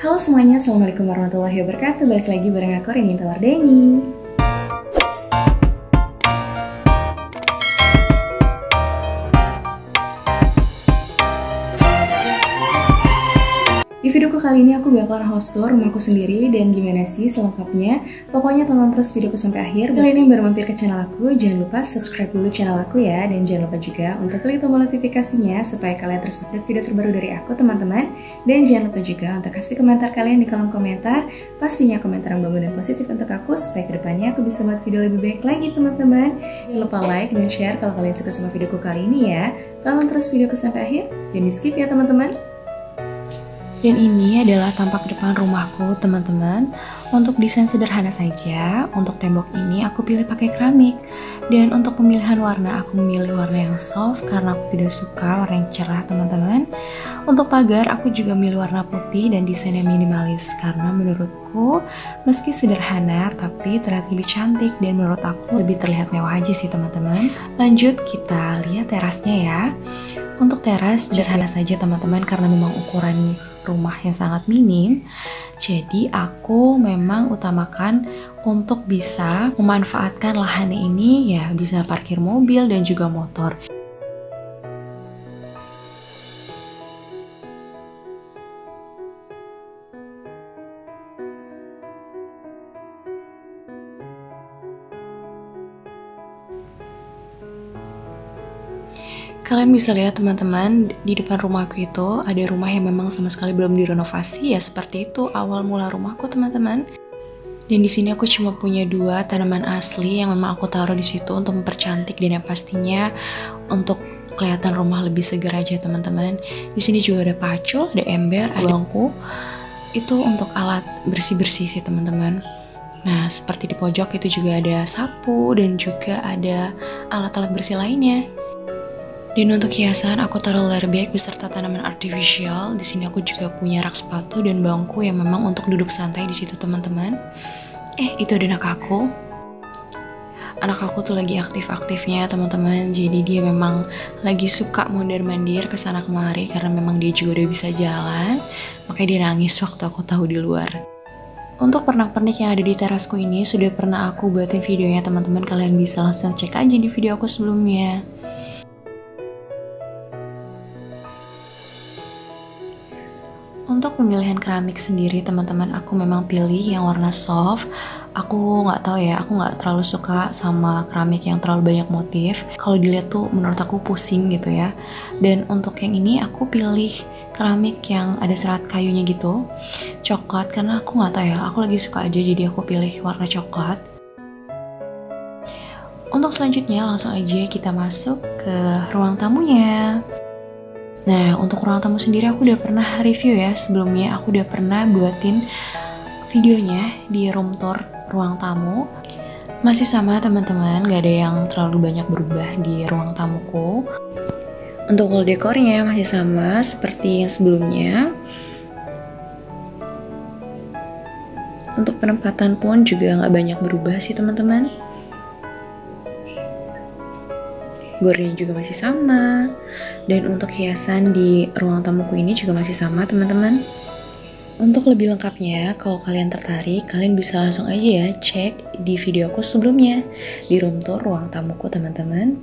Halo semuanya, Assalamualaikum warahmatullahi wabarakatuh. Balik lagi bareng aku Rini Tawardeni kali ini aku bakalan host tour rumahku sendiri dan gimana sih selengkapnya. Pokoknya tonton terus videoku sampai akhir. Kalian yang baru mampir ke channel aku, jangan lupa subscribe dulu channel aku ya. Dan jangan lupa juga untuk klik tombol notifikasinya supaya kalian terupdate video terbaru dari aku teman-teman. Dan jangan lupa juga untuk kasih komentar kalian di kolom komentar. Pastinya komentar yang bagus dan positif untuk aku supaya ke depannya aku bisa buat video lebih baik lagi teman-teman. Jangan lupa like dan share kalau kalian suka sama videoku kali ini ya. Tonton terus videoku sampai akhir, jangan di skip ya teman-teman. Dan ini adalah tampak depan rumahku, teman-teman. Untuk desain sederhana saja, untuk tembok ini aku pilih pakai keramik. Dan untuk pemilihan warna, aku memilih warna yang soft karena aku tidak suka warna yang cerah, teman-teman. Untuk pagar, aku juga memilih warna putih dan desain yang minimalis karena menurutku meski sederhana tapi terlihat lebih cantik dan menurut aku lebih terlihat mewah aja sih, teman-teman. Lanjut, kita lihat terasnya ya. Untuk teras sederhana saja teman-teman karena memang ukuran rumah yang sangat minim. Jadi aku memang utamakan untuk bisa memanfaatkan lahan ini ya bisa parkir mobil dan juga motor. Kalian bisa lihat teman-teman di depan rumahku itu ada rumah yang memang sama sekali belum direnovasi ya seperti itu awal mula rumahku teman-teman. Dan di sini aku cuma punya dua tanaman asli yang memang aku taruh di situ untuk mempercantik dan yang pastinya untuk kelihatan rumah lebih segar aja teman-teman. Di sini juga ada pacul, ada ember, ada bangku. Itu untuk alat bersih-bersih sih teman-teman. Nah, seperti di pojok itu juga ada sapu dan juga ada alat-alat bersih lainnya. Dan untuk hiasan aku taruh layer bag beserta tanaman artificial. Di sini aku juga punya rak sepatu dan bangku yang memang untuk duduk santai di situ teman-teman. Eh, itu ada anak aku. Anak aku tuh lagi aktif-aktifnya teman-teman. Jadi dia memang lagi suka mondar-mandir ke sana kemari karena memang dia juga udah bisa jalan. Makanya dia nangis waktu aku tahu di luar. Untuk pernak-pernik yang ada di terasku ini sudah pernah aku buatin videonya teman-teman. Kalian bisa langsung cek aja di video aku sebelumnya. Untuk pemilihan keramik sendiri teman-teman aku memang pilih yang warna soft. Aku nggak tahu ya, aku nggak terlalu suka sama keramik yang terlalu banyak motif. Kalau dilihat tuh menurut aku pusing gitu ya. Dan untuk yang ini aku pilih keramik yang ada serat kayunya gitu, coklat karena aku nggak tahu ya, aku lagi suka aja jadi aku pilih warna coklat. Untuk selanjutnya langsung aja kita masuk ke ruang tamunya. Nah, untuk ruang tamu sendiri aku udah pernah review ya sebelumnya. Aku udah pernah buatin videonya di room tour ruang tamu. Masih sama teman-teman, gak ada yang terlalu banyak berubah di ruang tamuku. Untuk wall dekornya masih sama seperti yang sebelumnya. Untuk penempatan pun juga nggak banyak berubah sih teman-teman. Gorden juga masih sama. Dan untuk hiasan di ruang tamuku ini juga masih sama teman-teman. Untuk lebih lengkapnya, kalau kalian tertarik, kalian bisa langsung aja ya cek di videoku sebelumnya di room tour ruang tamuku teman-teman.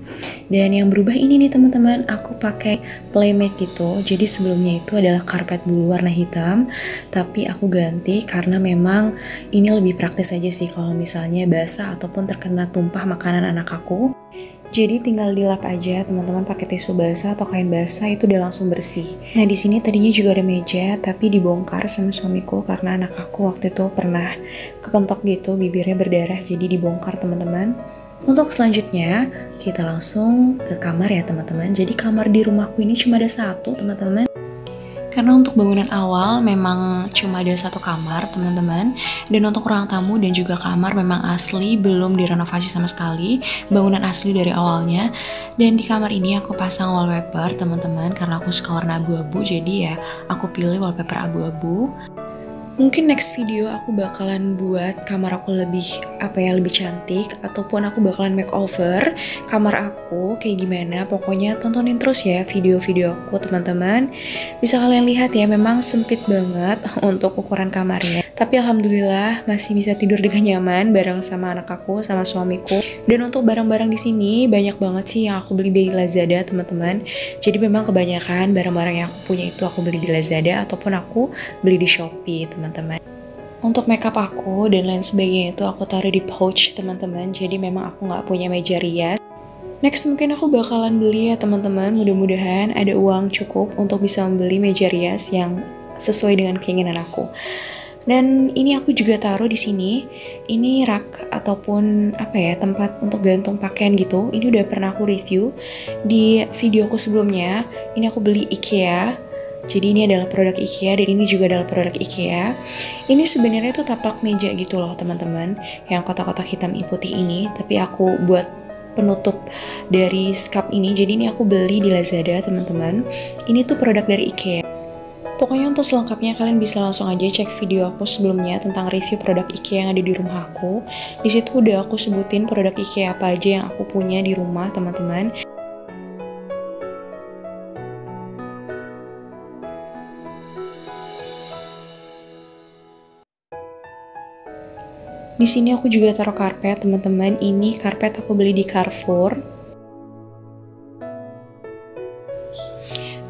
Dan yang berubah ini nih teman-teman, aku pakai playmat gitu. Jadi sebelumnya itu adalah karpet bulu warna hitam, tapi aku ganti karena memang ini lebih praktis aja sih kalau misalnya basah ataupun terkena tumpah makanan anak aku. Jadi tinggal dilap aja teman-teman pakai tisu basah atau kain basah itu udah langsung bersih. Nah di sini tadinya juga ada meja tapi dibongkar sama suamiku karena anak aku waktu itu pernah kepentok gitu bibirnya berdarah jadi dibongkar teman-teman. Untuk selanjutnya kita langsung ke kamar ya teman-teman. Jadi kamar di rumahku ini cuma ada satu teman-teman. Karena untuk bangunan awal memang cuma ada satu kamar, teman-teman. Dan untuk ruang tamu dan juga kamar memang asli, belum direnovasi sama sekali. Bangunan asli dari awalnya. Dan di kamar ini aku pasang wallpaper, teman-teman, karena aku suka warna abu-abu. Jadi ya aku pilih wallpaper abu-abu. Mungkin next video aku bakalan buat kamar aku lebih apa ya lebih cantik ataupun aku bakalan makeover kamar aku kayak gimana. Pokoknya tontonin terus ya video-video aku teman-teman. Bisa kalian lihat ya memang sempit banget untuk ukuran kamarnya. Tapi alhamdulillah masih bisa tidur dengan nyaman bareng sama anak aku sama suamiku. Dan untuk barang-barang di sini banyak banget sih yang aku beli di Lazada teman-teman. Jadi memang kebanyakan barang-barang yang aku punya itu aku beli di Lazada ataupun aku beli di Shopee teman teman-teman. Untuk makeup aku dan lain sebagainya itu aku taruh di pouch teman-teman. Jadi memang aku nggak punya meja rias. Next mungkin aku bakalan beli ya teman-teman. Mudah-mudahan ada uang cukup untuk bisa membeli meja rias yang sesuai dengan keinginan aku. Dan ini aku juga taruh di sini. Ini rak ataupun apa ya tempat untuk gantung pakaian gitu. Ini udah pernah aku review di videoku sebelumnya. Ini aku beli IKEA jadi ini adalah produk IKEA dan ini juga adalah produk IKEA. Ini sebenarnya itu taplak meja gitu loh teman-teman, yang kotak-kotak hitam putih ini. Tapi aku buat penutup dari skap ini. Jadi ini aku beli di Lazada teman-teman. Ini tuh produk dari IKEA. Pokoknya untuk selengkapnya kalian bisa langsung aja cek video aku sebelumnya tentang review produk IKEA yang ada di rumah aku. Di situ udah aku sebutin produk IKEA apa aja yang aku punya di rumah, teman-teman. Di sini aku juga taruh karpet, teman-teman. Ini karpet aku beli di Carrefour.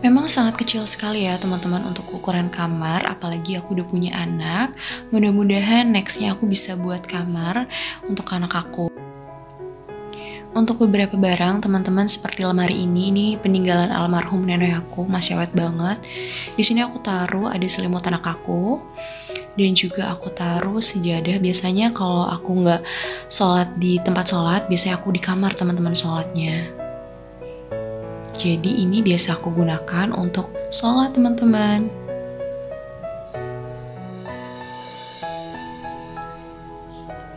Memang sangat kecil sekali ya teman-teman untuk ukuran kamar, apalagi aku udah punya anak. Mudah-mudahan nextnya aku bisa buat kamar untuk anak aku. Untuk beberapa barang, teman-teman seperti lemari ini, ini peninggalan almarhum nenek aku, masih awet banget. Di sini aku taruh ada selimut anak aku dan juga aku taruh sejadah. Biasanya kalau aku nggak sholat di tempat sholat biasanya aku di kamar teman-teman sholatnya. Jadi ini biasa aku gunakan untuk sholat teman-teman.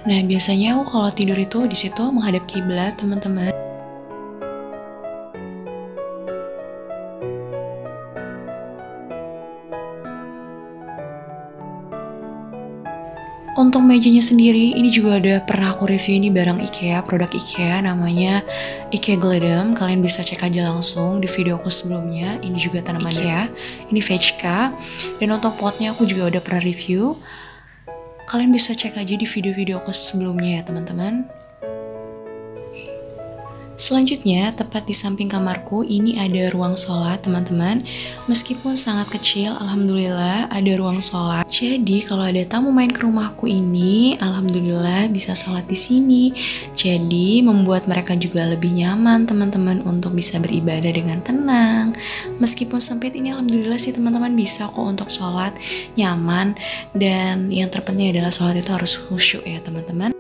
Nah, biasanya aku kalau tidur itu di situ menghadap kiblat, teman-teman. Untuk mejanya sendiri, ini juga ada pernah aku review ini barang IKEA, produk IKEA namanya IKEA Gledem. Kalian bisa cek aja langsung di video aku sebelumnya. Ini juga tanaman IKEA, ini Vegka. Dan untuk potnya aku juga udah pernah review. Kalian bisa cek aja di video-video aku sebelumnya ya teman-teman. Selanjutnya, tepat di samping kamarku, ini ada ruang sholat, teman-teman. Meskipun sangat kecil, alhamdulillah ada ruang sholat. Jadi, kalau ada tamu main ke rumahku ini, alhamdulillah bisa sholat di sini. Jadi, membuat mereka juga lebih nyaman, teman-teman, untuk bisa beribadah dengan tenang. Meskipun sempit ini, alhamdulillah sih teman-teman bisa kok untuk sholat nyaman. Dan yang terpenting adalah sholat itu harus khusyuk ya, teman-teman.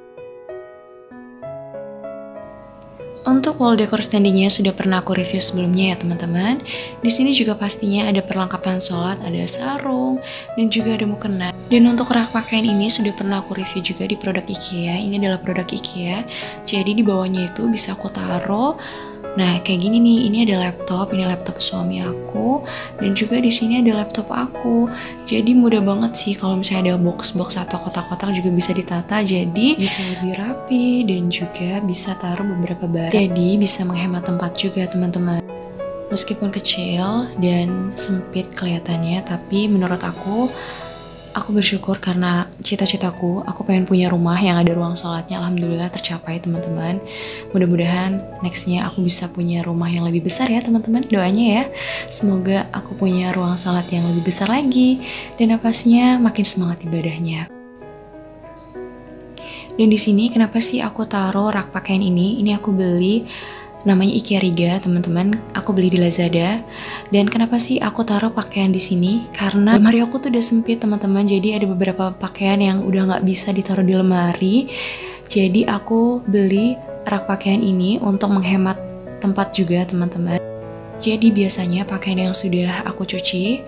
Untuk wall decor standingnya sudah pernah aku review sebelumnya ya teman-teman. Di sini juga pastinya ada perlengkapan sholat, ada sarung, dan juga ada mukena. Dan untuk rak pakaian ini sudah pernah aku review juga di produk IKEA. Ini adalah produk IKEA. Jadi di bawahnya itu bisa aku taruh Nah, kayak gini nih, ini ada laptop, ini laptop suami aku, dan juga di sini ada laptop aku. Jadi mudah banget sih kalau misalnya ada box-box atau kotak-kotak juga bisa ditata, jadi bisa lebih rapi dan juga bisa taruh beberapa barang. Jadi bisa menghemat tempat juga teman-teman. Meskipun kecil dan sempit kelihatannya, tapi menurut aku Aku bersyukur karena cita-citaku, aku pengen punya rumah yang ada ruang sholatnya. Alhamdulillah tercapai teman-teman. Mudah-mudahan nextnya aku bisa punya rumah yang lebih besar ya teman-teman. Doanya ya, semoga aku punya ruang sholat yang lebih besar lagi dan pastinya makin semangat ibadahnya. Dan di sini kenapa sih aku taruh rak pakaian ini? Ini aku beli namanya IKEA Riga teman-teman. Aku beli di Lazada. Dan kenapa sih aku taruh pakaian di sini? Karena lemari aku tuh udah sempit teman-teman. Jadi ada beberapa pakaian yang udah nggak bisa ditaruh di lemari. Jadi aku beli rak pakaian ini untuk menghemat tempat juga teman-teman. Jadi biasanya pakaian yang sudah aku cuci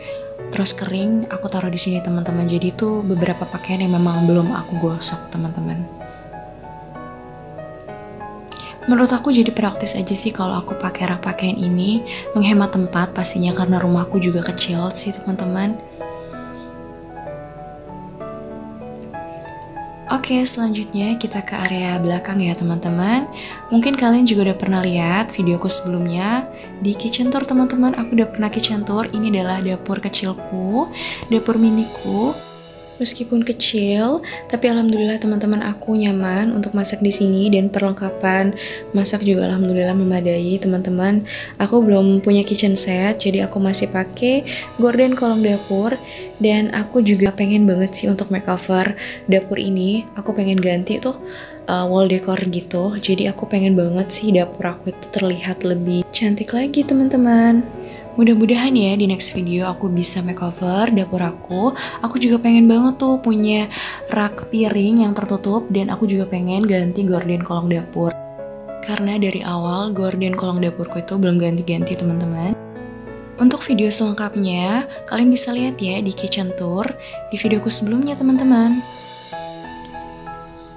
terus kering aku taruh di sini teman-teman. Jadi itu beberapa pakaian yang memang belum aku gosok teman-teman Menurut aku jadi praktis aja sih kalau aku pakai rak pakaian ini, menghemat tempat pastinya karena rumahku juga kecil sih teman-teman. Oke, selanjutnya kita ke area belakang ya teman-teman. Mungkin kalian juga udah pernah lihat videoku sebelumnya di kitchen tour teman-teman. Aku udah pernah kitchen tour. Ini adalah dapur kecilku, dapur miniku. Meskipun kecil, tapi alhamdulillah teman-teman aku nyaman untuk masak di sini dan perlengkapan masak juga alhamdulillah memadai teman-teman. Aku belum punya kitchen set, jadi aku masih pakai gorden kolong dapur dan aku juga pengen banget sih untuk makeover dapur ini. Aku pengen ganti tuh uh, wall decor gitu. Jadi aku pengen banget sih dapur aku itu terlihat lebih cantik lagi teman-teman. Mudah-mudahan ya di next video aku bisa makeover dapur aku. Aku juga pengen banget tuh punya rak piring yang tertutup dan aku juga pengen ganti gorden kolong dapur. Karena dari awal gorden kolong dapurku itu belum ganti-ganti teman-teman. Untuk video selengkapnya, kalian bisa lihat ya di kitchen tour di videoku sebelumnya teman-teman.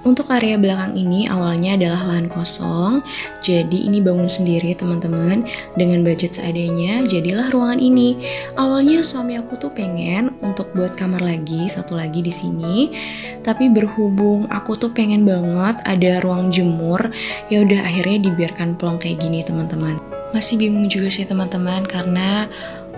Untuk area belakang ini awalnya adalah lahan kosong, jadi ini bangun sendiri teman-teman dengan budget seadanya, jadilah ruangan ini. Awalnya suami aku tuh pengen untuk buat kamar lagi, satu lagi di sini, tapi berhubung aku tuh pengen banget ada ruang jemur, ya udah akhirnya dibiarkan plong kayak gini teman-teman. Masih bingung juga sih teman-teman karena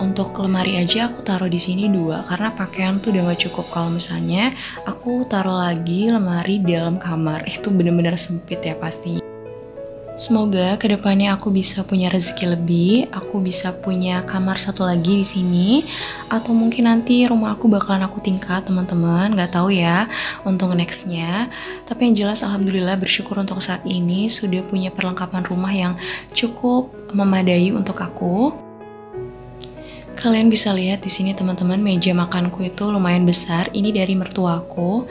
untuk lemari aja aku taruh di sini dua karena pakaian tuh udah gak cukup kalau misalnya aku taruh lagi lemari di dalam kamar itu bener-bener sempit ya pastinya Semoga ke depannya aku bisa punya rezeki lebih, aku bisa punya kamar satu lagi di sini, atau mungkin nanti rumah aku bakalan aku tingkat teman-teman, nggak tahu ya untuk nextnya. Tapi yang jelas alhamdulillah bersyukur untuk saat ini sudah punya perlengkapan rumah yang cukup memadai untuk aku. Kalian bisa lihat di sini teman-teman meja makanku itu lumayan besar. Ini dari mertuaku.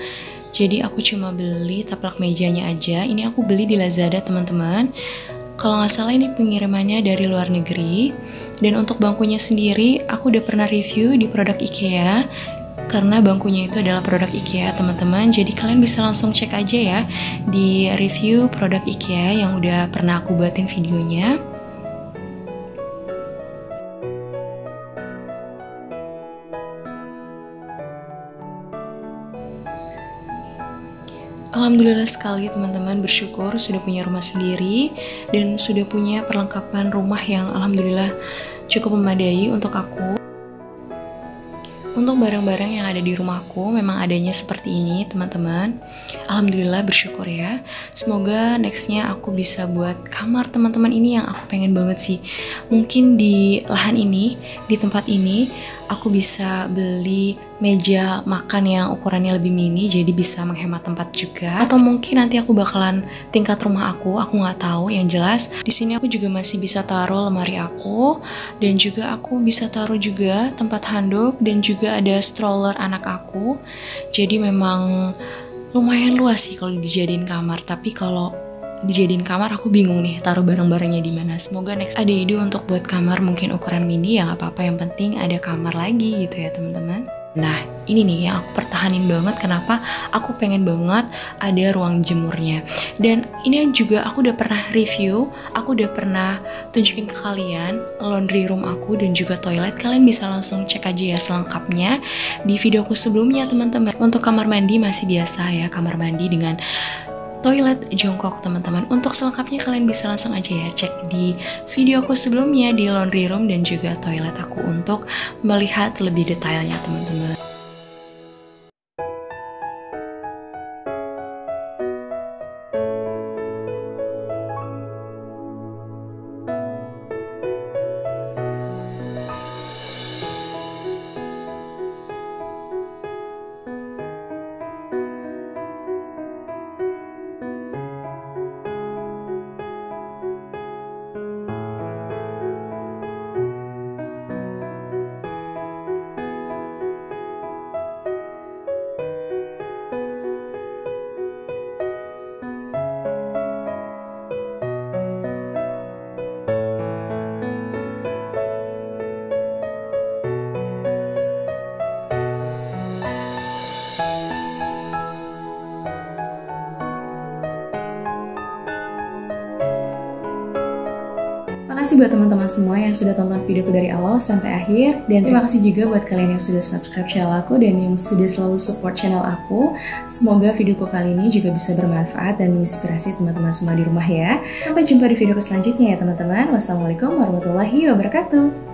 Jadi aku cuma beli taplak mejanya aja. Ini aku beli di Lazada teman-teman. Kalau nggak salah ini pengirimannya dari luar negeri. Dan untuk bangkunya sendiri, aku udah pernah review di produk IKEA. Karena bangkunya itu adalah produk IKEA teman-teman. Jadi kalian bisa langsung cek aja ya di review produk IKEA yang udah pernah aku buatin videonya. Alhamdulillah sekali teman-teman bersyukur sudah punya rumah sendiri dan sudah punya perlengkapan rumah yang alhamdulillah cukup memadai untuk aku. Untuk barang-barang yang ada di rumahku memang adanya seperti ini teman-teman. Alhamdulillah bersyukur ya. Semoga nextnya aku bisa buat kamar teman-teman ini yang aku pengen banget sih. Mungkin di lahan ini, di tempat ini aku bisa beli meja makan yang ukurannya lebih mini jadi bisa menghemat tempat juga. Atau mungkin nanti aku bakalan tingkat rumah aku aku nggak tahu. Yang jelas di sini aku juga masih bisa taruh lemari aku dan juga aku bisa taruh juga tempat handuk dan juga ada stroller anak aku. Jadi memang lumayan luas sih kalau dijadiin kamar. Tapi kalau dijadiin kamar aku bingung nih taruh barang-barangnya di mana. Semoga next ada ide untuk buat kamar mungkin ukuran mini ya apa-apa. Yang penting ada kamar lagi gitu ya teman-teman. Nah ini nih yang aku pertahanin banget kenapa aku pengen banget ada ruang jemurnya. Dan ini juga aku udah pernah review aku udah pernah tunjukin ke kalian laundry room aku dan juga toilet. Kalian bisa langsung cek aja ya selengkapnya di videoku sebelumnya teman-teman. Untuk kamar mandi masih biasa ya kamar mandi dengan toilet jongkok teman-teman. Untuk selengkapnya kalian bisa langsung aja ya cek di videoku sebelumnya di laundry room dan juga toilet aku untuk melihat lebih detailnya teman-teman. Kasih buat teman-teman semua yang sudah tonton videoku dari awal sampai akhir dan terima kasih juga buat kalian yang sudah subscribe channel aku dan yang sudah selalu support channel aku. Semoga videoku kali ini juga bisa bermanfaat dan menginspirasi teman-teman semua di rumah ya. Sampai jumpa di videoku selanjutnya ya teman-teman. Wassalamualaikum warahmatullahi wabarakatuh.